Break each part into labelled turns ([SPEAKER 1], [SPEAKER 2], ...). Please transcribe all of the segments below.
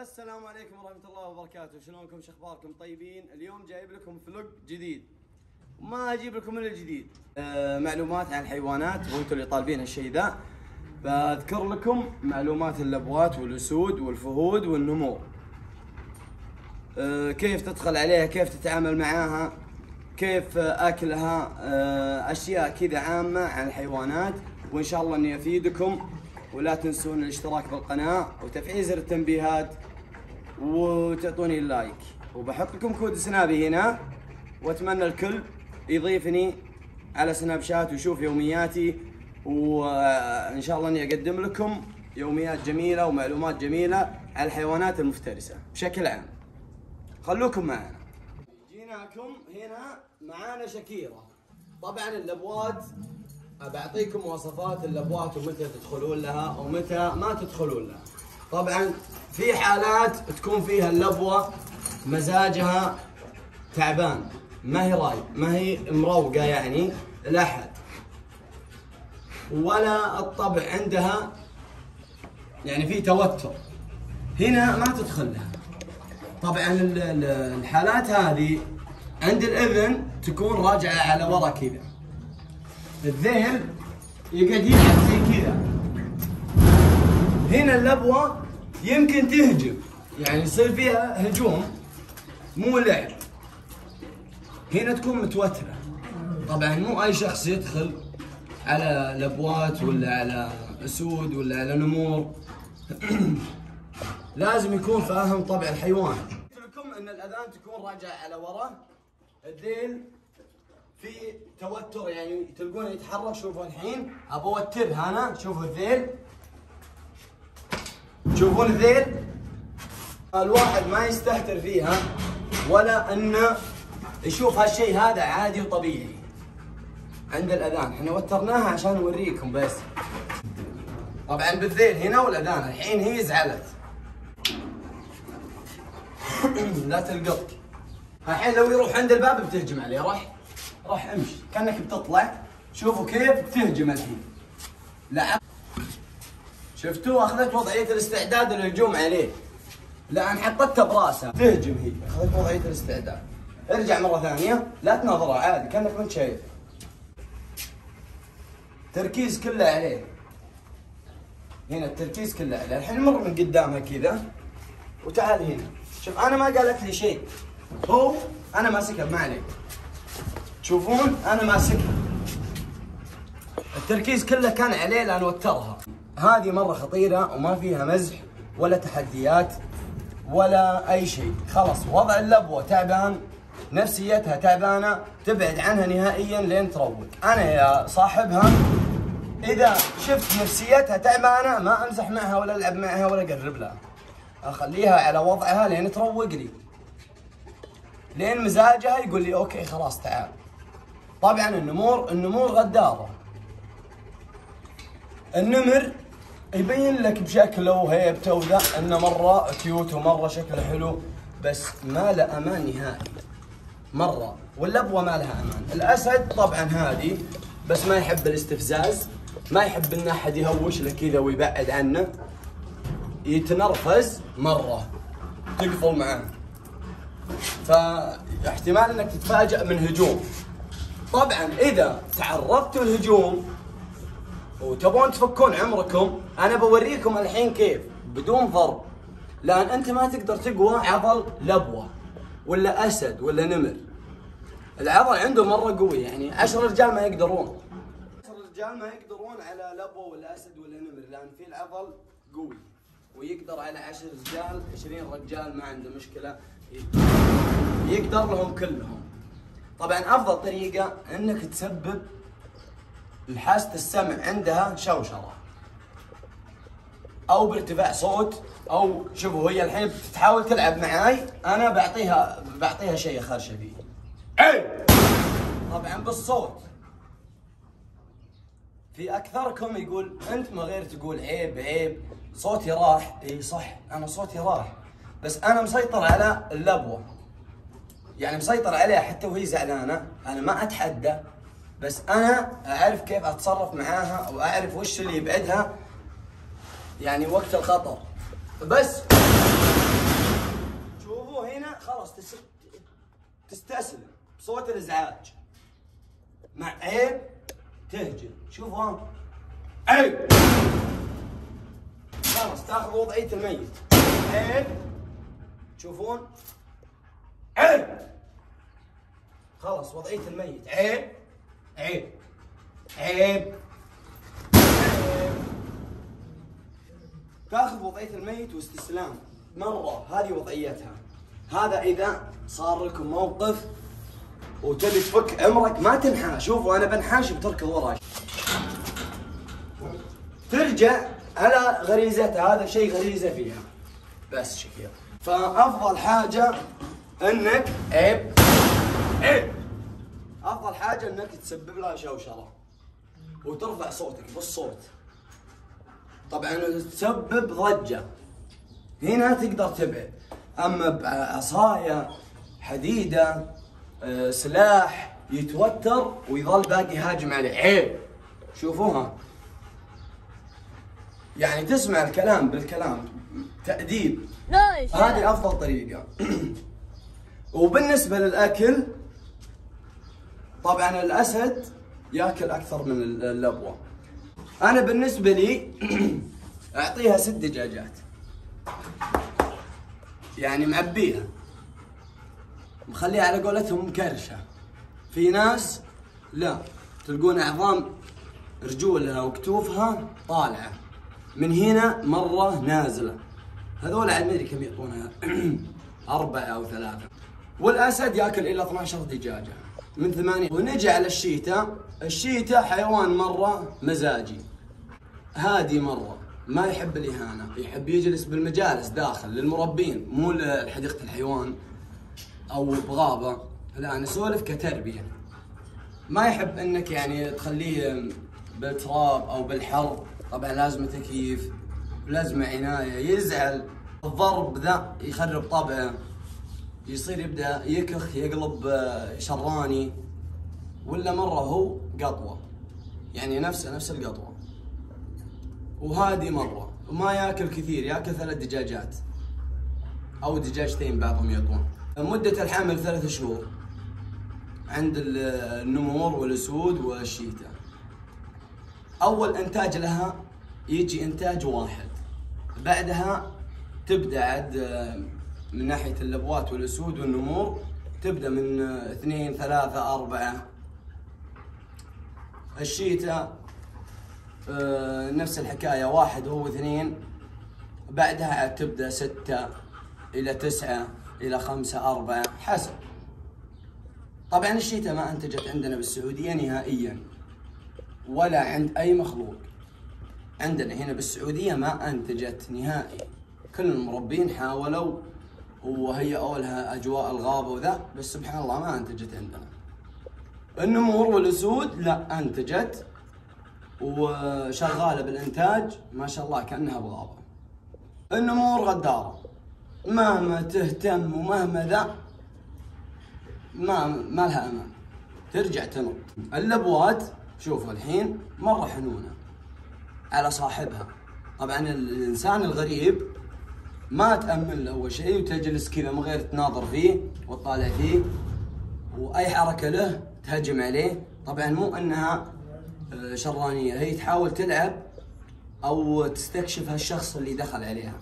[SPEAKER 1] السلام عليكم ورحمة الله وبركاته، شلونكم؟ شو أخباركم؟ طيبين؟ اليوم جايب لكم فلوق جديد. ما أجيب لكم إلا الجديد. آه معلومات عن الحيوانات وأنتم اللي طالبين الشيء ذا. بذكر لكم معلومات اللبوات والأسود والفهود والنمور. آه كيف تدخل عليها، كيف تتعامل معاها، كيف أكلها، آه أشياء كذا عامة عن الحيوانات وإن شاء الله إني أفيدكم ولا تنسون الاشتراك بالقناة وتفعيل زر التنبيهات وتعطوني ال like. وبحط لكم كود سنابي هنا وأتمنى الكل يضيفني على سناب شات ويشوف يومياتي وإن شاء الله إني أقدم لكم يوميات جميلة ومعلومات جميلة على الحيوانات المفترسة بشكل عام. خلوكم معنا. جيناكم هنا معانا شكيرة. طبعا اللبوات بعطيكم مواصفات اللبوات ومتى تدخلون لها ومتى ما تدخلون لها. طبعا في حالات تكون فيها اللبوة مزاجها تعبان ما هي رايق ما هي مروقة يعني لأحد. ولا الطبع عندها يعني في توتر. هنا ما تدخل لها. طبعا ال- ال- الحالات هذه عند الإذن تكون راجعة على ورا كذا. الذهن يقعد كذا هنا اللبوه يمكن تهجم. يعني يصير فيها هجوم مو لعب. هنا تكون متوترة. طبعا مو أي شخص يدخل على لبوات ولا على أسود ولا على نمور. لازم يكون فاهم طبع الحيوان. لكم أن الأذان تكون راجعة على ورا. الذيل في توتر يعني تلقونه يتحرك. شوفوا الحين. ابى اوترها أنا شوفوا الذيل. تشوفون الذيل؟ الواحد ما يستهتر فيها ولا انه يشوف هالشيء هذا عادي وطبيعي. عند الأذان. إحنا وترناها عشان نوريكم بس. طبعا بالذيل هنا والأذان. الحين هي زعلت. لا تلقط. الحين لو يروح عند الباب بتهجم عليه. راح راح امشي. كأنك بتطلع. شوفوا كيف تهجم الحين. لا. شفتوا أخذت وضعية الاستعداد للهجوم عليه لا أنا حطيتها براسها. تهجم هي. أخذت وضعية الاستعداد. ارجع مرة ثانية. لا تناظرها عادي كأنك ما انت شايف تركيز كله عليه. هنا التركيز كله عليه. الحين مر من قدامها كذا. وتعال هنا. شوف أنا ما قالت لي شيء. هو أنا ماسكها ما عليك. تشوفون أنا ماسكها. التركيز كله كان عليه لأن وترها. هذه مرة خطيرة وما فيها مزح ولا تحديات ولا أي شيء. خلاص وضع اللبوة تعبان نفسيتها تعبانة تبعد عنها نهائيا لين تروق. أنا يا صاحبها إذا شفت نفسيتها تعبانة ما أمزح معها ولا ألعب معها ولا أقرب لها. أخليها على وضعها لين تروق لي. لين مزاجها يقول لي okay خلاص تعال. طبعا النمور النمور غدارة. النمر يبين لك بشكله وهيبته وذا انه مرة cute ومرة شكله حلو بس ما له أمان نهائي. مرة. واللبوه ما لها أمان. الأسد طبعا هادي بس ما يحب الاستفزاز. ما يحب إن أحد يهوش له كذا ويبعد عنه. يتنرفز مرة. تقفل معاه. فاحتمال إنك تتفاجأ من هجوم. طبعا إذا تعرضتوا الهجوم وتبون تفكون عمركم أنا بوريكم الحين كيف. بدون ضرب. لأن أنت ما تقدر تقوى عضل لبوه ولا أسد ولا نمر. العضل عنده مرة قوي يعني عشر رجال ما يقدرون. عشر رجال ما يقدرون على لبوه ولا أسد ولا نمر لأن في العضل قوي. ويقدر على عشر رجال 20 رجال ما عنده مشكلة. يقدر لهم كلهم. طبعا أفضل طريقة إنك تسبب لحاسة السمع عندها شوشرة. أو بارتفاع صوت أو شوفوا هي الحين بتحاول تلعب معاي. أنا بعطيها بعطيها شيء خرشه فيه اي طبعا بالصوت. في أكثركم يقول أنت ما غير تقول عيب عيب. صوتي راح. إي صح أنا صوتي راح. بس أنا مسيطر على اللبوة. يعني مسيطر عليها حتى وهي زعلانة. أنا ما أتحدى. بس أنا أعرف كيف أتصرف معاها وأعرف وش اللي يبعدها يعني وقت الخطر بس شوفوا هنا خلاص تستسلم بصوت الإزعاج. مع عيب تهجم شوفوا هون. عيب! خلاص تأخذ وضعيه الميت عيب! تشوفون عيب! خلاص وضعية الميت. عيب! عيب. عيب. تاخذ وضعية الميت واستسلام. مره هذه وضعيتها. هذا إذا صار لكم موقف وتبي تفك عمرك ما تنحى شوفوا أنا بنحاش بتركض وراي ترجع على غريزتها هذا شيء غريزة فيها. بس شكرا فأفضل حاجة إنك عيب. عيب. أفضل حاجة إنك تسبب لها شوشرة وترفع صوتك بالصوت. طبعا تسبب ضجة. هنا تقدر تبعد. أما بعصايه حديدة آه، سلاح يتوتر ويظل باقي يهاجم عليه. عيب. شوفوها. يعني تسمع الكلام بالكلام. تأديب. هذه أفضل طريقة. وبالنسبة للأكل طبعا الأسد يأكل أكثر من اللبوه أنا بالنسبة لي أعطيها ست دجاجات. يعني معبيها. مخليها على قولتهم مكرشه في ناس لا تلقون أعظام رجولها وكتوفها طالعة. من هنا مرة نازلة. هذول على المدري كم يعطونها أربعة أو ثلاثة. والأسد يأكل إلى 12 دجاجة. من ثمانية. ونجي على الشيتا. الشيتا حيوان مرة مزاجي. هادي مرة. ما يحب الإهانة. يحب يجلس بالمجالس داخل للمربين. مو لحديقة الحيوان أو بغابة لا نسولف كتربية. ما يحب إنك يعني تخليه بالتراب أو بالحر. طبعا لازم تكييف. لازم عناية. يزعل. الضرب ذا يخرب طبعه. يصير يبدأ يكخ يقلب آه، شراني ولا مرة هو قطوة. يعني نفسه نفس القطوة. وهادي مرة. وما ياكل كثير ياكل ثلاث دجاجات. أو دجاجتين بعضهم يعطون مدة الحمل ثلاث شهور. عند ال- النمور والأسود والشيتا. أول إنتاج لها يجي إنتاج واحد. بعدها تبدأ عاد آه، من ناحية اللبوات والأسود والنمور تبدأ من اثنين ثلاثة أربعة. الشيتا آه، نفس الحكاية واحد هو اثنين. بعدها عاد تبدأ ستة إلى تسعة إلى خمسة أربعة حسب. طبعا الشيتا ما أنتجت عندنا بالسعودية نهائيا ولا عند أي مخلوق. عندنا هنا بالسعودية ما أنتجت نهائي. كل المربين حاولوا وهيئوا لها أجواء الغابة وذا بس سبحان الله ما أنتجت عندنا. النمور والأسود لا أنتجت وشغالة بالإنتاج ما شاء الله كأنها بغابة. النمور غدارة. مهما تهتم ومهما ذا ما ما لها أمان. ترجع تنط. اللبوات شوفوا الحين مرة حنونة. على صاحبها. طبعا الإنسان الغريب ما تامن له أول شيء وتجلس كذا من غير تناظر فيه وتطالع فيه. وأي حركة له تهجم عليه. طبعا مو إنها آه، شرانية. هي تحاول تلعب أو تستكشف هالشخص اللي دخل عليها.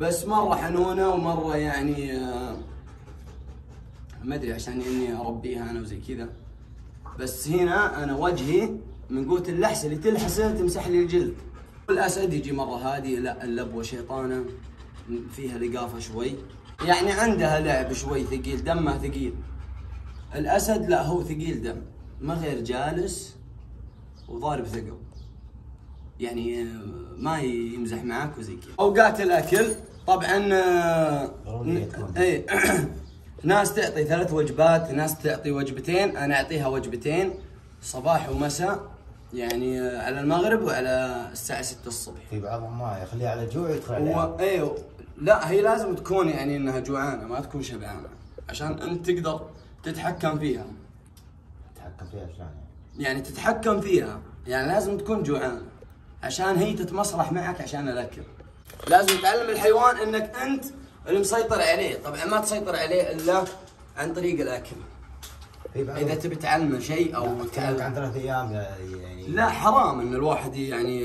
[SPEAKER 1] بس مره حنونه ومرة يعني آه، ما أدري عشان إني أربيها أنا وزي كذا. بس هنا أنا وجهي من قوة اللحس اللي تلحسه تمسح لي الجلد. الاسد يجي مرة هادي لا اللبوه شيطانه فيها لقافة شوي. يعني عندها لعب شوي ثقيل دمه ثقيل. الأسد لا هو ثقيل دم ما غير جالس وضارب ثقب يعني آه، ما يمزح معاك وزي كذا. أوقات الأكل طبعا آه،. إيه ناس تعطي ثلاث وجبات ناس تعطي وجبتين أنا أعطيها وجبتين صباح ومساء. يعني على المغرب وعلى الساعة 6 الصبح.
[SPEAKER 2] في بعضهم ما يخليها على جوع يدخل عليها.
[SPEAKER 1] هو أيوه لا هي لازم تكون يعني إنها جوعانة ما تكون شبعانة عشان أنت تقدر تتحكم فيها.
[SPEAKER 2] تتحكم فيها شلون يعني؟
[SPEAKER 1] يعني تتحكم فيها يعني لازم تكون جوعانة عشان هي تتمصلح معك عشان الأكل. لازم تعلم الحيوان إنك أنت اللي مسيطر عليه. طبعا ما تسيطر عليه إلا عن طريق
[SPEAKER 2] الأكل.
[SPEAKER 1] إذا تبي تعلمه شيء أو
[SPEAKER 2] كلامك عن
[SPEAKER 1] تعلم
[SPEAKER 2] ثلاث أيام يعني
[SPEAKER 1] لا حرام إن الواحد يعني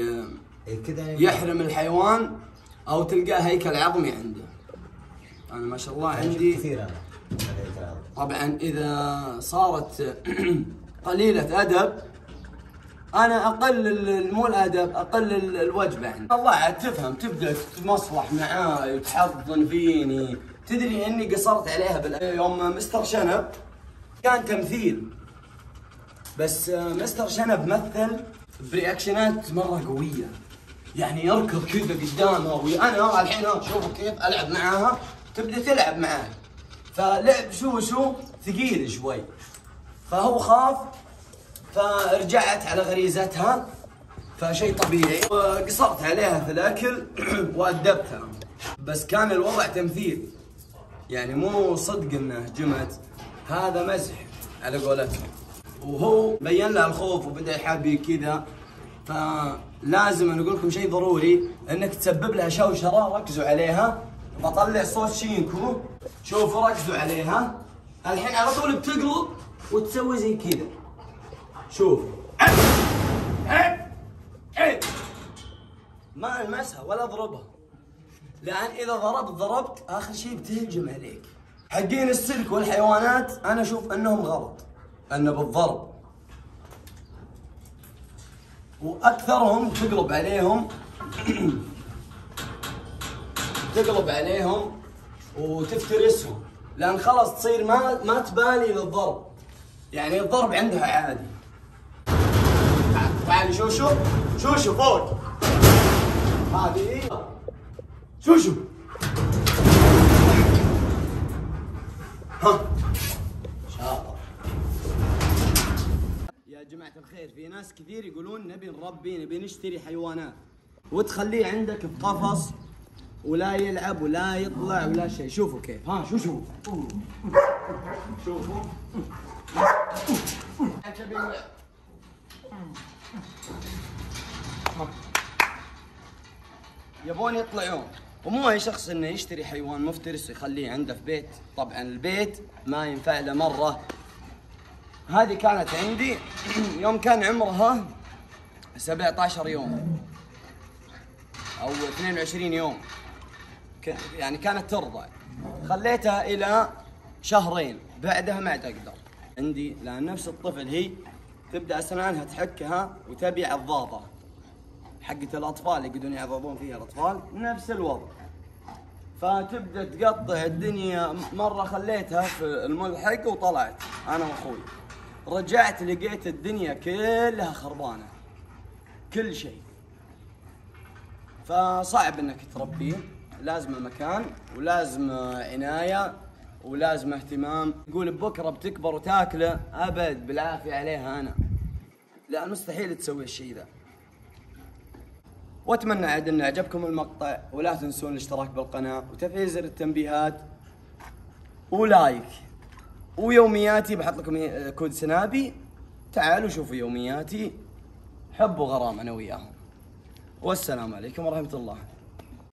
[SPEAKER 2] إيه كذا يعني.
[SPEAKER 1] يحرم الحيوان أو تلقاه هيكل عظمي عنده. أنا ما شاء الله عندي
[SPEAKER 2] كثير أنا
[SPEAKER 1] طبعا إذا صارت قليلة أدب أنا اقلل ال- مو الأدب اقلل الوجبة عندي. الله عاد تفهم تبدأ تتمصلح معاي وتحضن فيني. تدري إني قصرت عليها يوم مستر شنب كان تمثيل. بس آه، مستر شنب مثل برياكشنات مرة قوية. يعني يركض كذا قدامها وأنا الحين شوفوا كيف ألعب معاها تبدأ تلعب معاي فلعب شو شو؟ ثقيل شوي. فهو خاف فرجعت على غريزتها. فشيء طبيعي. وقصرت عليها في الأكل وأدبتها. بس كان الوضع تمثيل. يعني مو صدق انه جمت هذا مزح. على قولتهم وهو بين لها الخوف وبدأ يحابي كذا. فلازم أنا أقول لكم شيء ضروري إنك تسبب لها شوشرة ركزوا عليها. بطلع صوت شينكو. شوفوا ركزوا عليها. الحين على طول بتقلب وتسوي زي كذا. شوف. ما المسها ولا أضربها. لأن إذا ضربت ضربت آخر شيء بتهجم عليك. حقين السلك والحيوانات أنا أشوف أنهم غلط انه بالضرب. وأكثرهم تقلب عليهم تقلب عليهم وتفترسهم. لأن خلاص تصير ما ما تبالي للضرب يعني الضرب عندها عادي. تعالي شوشو. شوشو فوق. هذه. شوشو. ها شاطر يا جماعة الخير في ناس كثير يقولون نبي نربي نبي نشتري حيوانات. وتخليه عندك في قفص ولا يلعب ولا يطلع ولا شيء. شوفوا كيف. ها شو شو شوفوا. يبون يطلعون. ومو اي شخص إنه يشتري حيوان مفترس ويخليه عنده في بيت. طبعا البيت ما ينفع له مرة. هذه كانت عندي. يوم كان عمرها 17 يوم. أو 22 يوم. يعني كانت ترضع خليتها إلى شهرين. بعدها ما أقدر. عندي لأن نفس الطفل هي تبدأ أسنانها تحكها وتبي عضاضه حقت الأطفال يقعدون يعضضون فيها الأطفال نفس الوضع. فتبدأ تقطع الدنيا. مرة خليتها في الملحق وطلعت أنا وأخوي. رجعت لقيت الدنيا كلها خربانة. كل شيء. فصعب إنك تربيه لازم مكان ولازم عناية ولازم اهتمام. يقول بكرة بتكبر وتاكله أبد بالعافية عليها أنا. لأن مستحيل تسوي الشيء ذا. وأتمنى عاد أن عجبكم المقطع ولا تنسون الاشتراك بالقناة وتفعيل زر التنبيهات و like. ويومياتي بحط لكم كود سنابي. تعالوا شوفوا يومياتي. حب وغرام أنا وياهم. والسلام عليكم ورحمة الله.